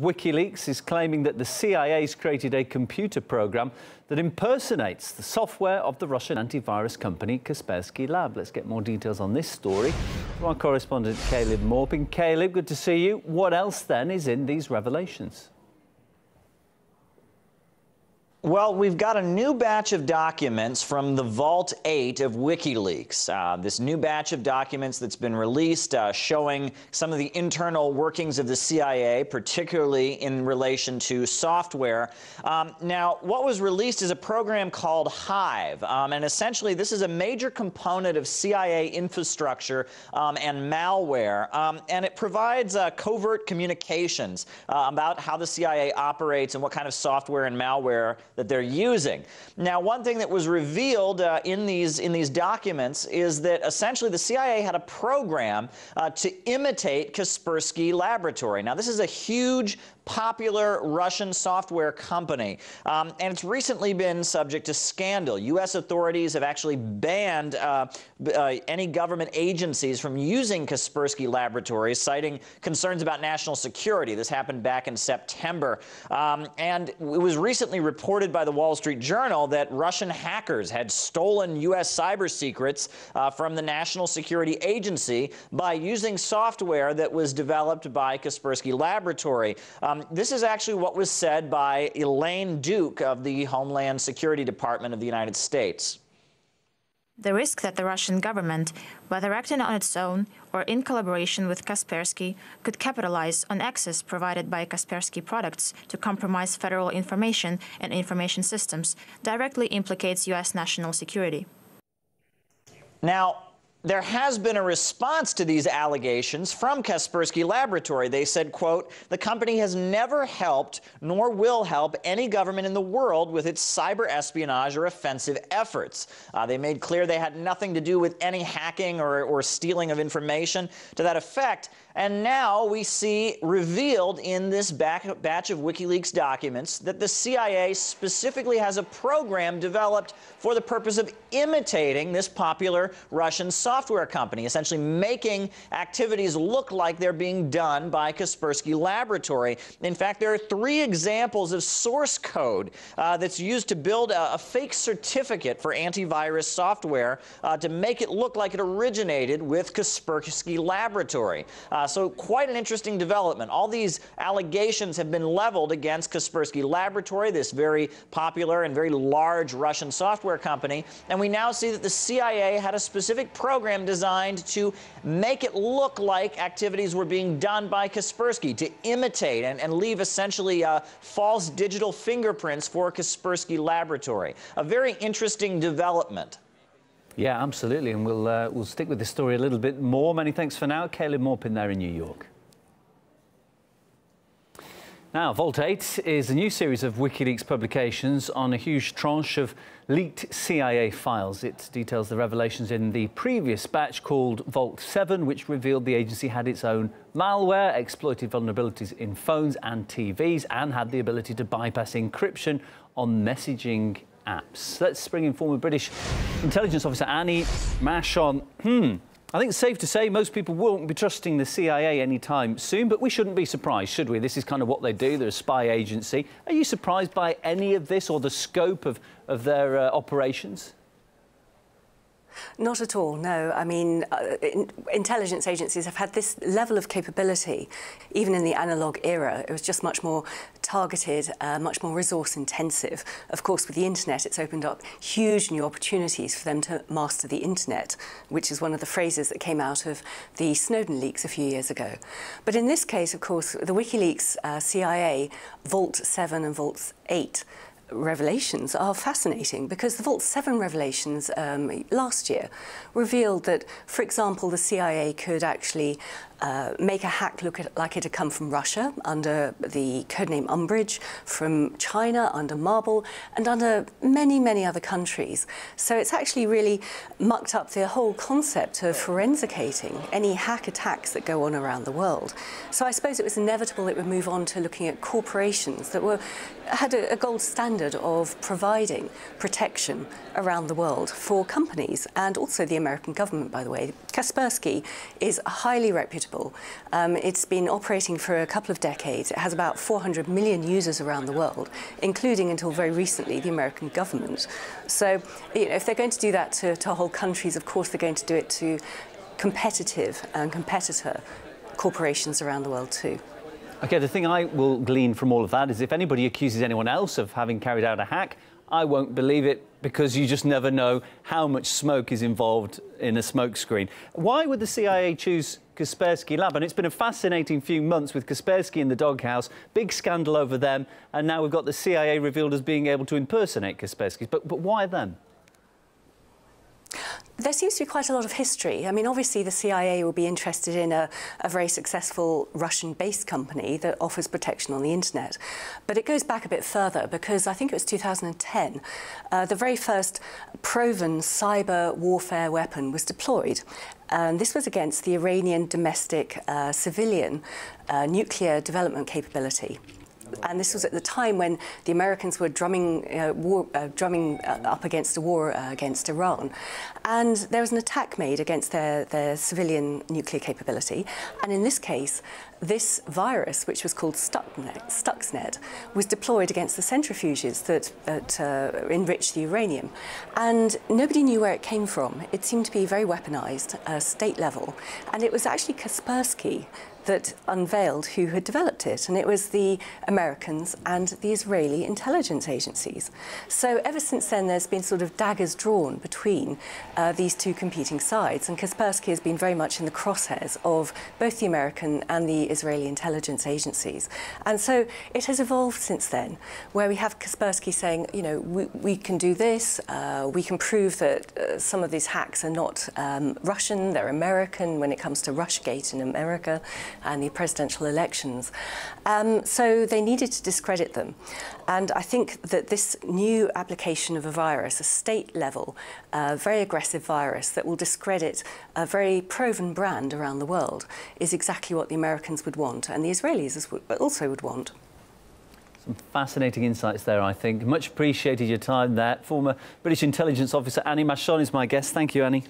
WikiLeaks is claiming that the CIA has created a computer program that impersonates the software of the Russian antivirus company Kaspersky Lab. Let's get more details on this story from our correspondent Caleb Maupin. Caleb, good to see you. What else then is in these revelations? Well, we've got a new batch of documents from the Vault 8 of WikiLeaks. Uh, this new batch of documents that's been released uh, showing some of the internal workings of the CIA, particularly in relation to software. Um, now, what was released is a program called Hive, um, and essentially this is a major component of CIA infrastructure um, and malware, um, and it provides uh, covert communications uh, about how the CIA operates and what kind of software and malware that they're using. Now, one thing that was revealed uh, in these in these documents is that essentially the CIA had a program uh, to imitate Kaspersky Laboratory. Now, this is a huge popular Russian software company. Um, and it's recently been subject to scandal. U.S. authorities have actually banned uh, uh, any government agencies from using Kaspersky Laboratories, citing concerns about national security. This happened back in September. Um, and it was recently reported by the Wall Street Journal that Russian hackers had stolen U.S. cyber secrets uh, from the National Security Agency by using software that was developed by Kaspersky Laboratory. Um, this is actually what was said by Elaine Duke of the Homeland Security Department of the United States. The risk that the Russian government, whether acting on its own or in collaboration with Kaspersky, could capitalize on access provided by Kaspersky products to compromise federal information and information systems directly implicates U.S. national security. Now, there has been a response to these allegations from Kaspersky Laboratory. They said, quote, the company has never helped nor will help any government in the world with its cyber espionage or offensive efforts. Uh, they made clear they had nothing to do with any hacking or, or stealing of information to that effect. And now we see revealed in this back, batch of WikiLeaks documents that the CIA specifically has a program developed for the purpose of imitating this popular Russian software company, essentially making activities look like they're being done by Kaspersky Laboratory. In fact, there are three examples of source code uh, that's used to build a, a, fake certificate for antivirus software uh, to make it look like it originated with Kaspersky Laboratory. Uh, so quite an interesting development. All these allegations have been leveled against Kaspersky Laboratory, this very popular and very large Russian software company. And we now see that the CIA had a specific program designed to make it look like activities were being done by Kaspersky, to imitate and, and leave essentially uh, false digital fingerprints for Kaspersky Laboratory. A very interesting development. Yeah, absolutely. And we'll, uh, we'll stick with this story a little bit more. Many thanks for now. Caleb Maupin there in New York. Now, Vault 8 is a new series of WikiLeaks publications on a huge tranche of leaked CIA files. It details the revelations in the previous batch called Vault 7, which revealed the agency had its own malware, exploited vulnerabilities in phones and TVs, and had the ability to bypass encryption on messaging apps. Let's bring in former British intelligence officer Annie Machon. Hmm. I think it's safe to say most people won't be trusting the CIA anytime soon, but we shouldn't be surprised, should we? This is kind of what they do. They're a spy agency. Are you surprised by any of this or the scope of, of their uh, operations? Not at all, no. I mean, uh, in, intelligence agencies have had this level of capability, even in the analog era. It was just much more targeted, uh, much more resource intensive. Of course, with the internet, it's opened up huge new opportunities for them to master the internet, which is one of the phrases that came out of the Snowden leaks a few years ago. But in this case, of course, the WikiLeaks uh, CIA Vault 7 and Vault 8 revelations are fascinating because the Vault 7 revelations um, last year revealed that, for example, the CIA could actually uh, make a hack look like it had come from Russia under the codename Umbrage, from China under Marble, and under many, many other countries. So it's actually really mucked up the whole concept of forensicating any hack attacks that go on around the world. So I suppose it was inevitable it would move on to looking at corporations that were had a, a gold standard standard of providing protection around the world for companies and also the American government, by the way. Kaspersky is highly reputable. Um, it's been operating for a couple of decades. It has about 400 million users around the world, including until very recently the American government. So, you know, if they're going to do that to, to whole countries, of course they're going to do it to competitive and competitor corporations around the world too. Okay, the thing I will glean from all of that is if anybody accuses anyone else of having carried out a hack, I won't believe it because you just never know how much smoke is involved in a smokescreen. Why would the CIA choose Kaspersky Lab? And it's been a fascinating few months with Kaspersky in the doghouse, big scandal over them, and now we've got the CIA revealed as being able to impersonate Kaspersky. But, but why them? There seems to be quite a lot of history. I mean, obviously, the CIA will be interested in a, a very successful Russian based company that offers protection on the internet. But it goes back a bit further because I think it was 2010, uh, the very first proven cyber warfare weapon was deployed. And this was against the Iranian domestic uh, civilian uh, nuclear development capability and this was at the time when the Americans were drumming, uh, war, uh, drumming uh, up against a war uh, against Iran. And there was an attack made against their, their civilian nuclear capability. And in this case, this virus, which was called Stuxnet, Stuxnet was deployed against the centrifuges that, that uh, enriched the uranium. And nobody knew where it came from. It seemed to be very weaponized, uh, state level. And it was actually Kaspersky that unveiled who had developed it, and it was the Americans and the Israeli intelligence agencies. So ever since then, there's been sort of daggers drawn between uh, these two competing sides, and Kaspersky has been very much in the crosshairs of both the American and the Israeli intelligence agencies. And so it has evolved since then, where we have Kaspersky saying, you know, we, we can do this, uh, we can prove that uh, some of these hacks are not um, Russian, they're American when it comes to Russiagate in America and the presidential elections. Um, so they needed to discredit them. And I think that this new application of a virus, a state level, uh, very aggressive virus that will discredit a very proven brand around the world, is exactly what the Americans would want and the Israelis also would want. Some fascinating insights there, I think. Much appreciated your time there. Former British intelligence officer Annie Machon is my guest. Thank you, Annie.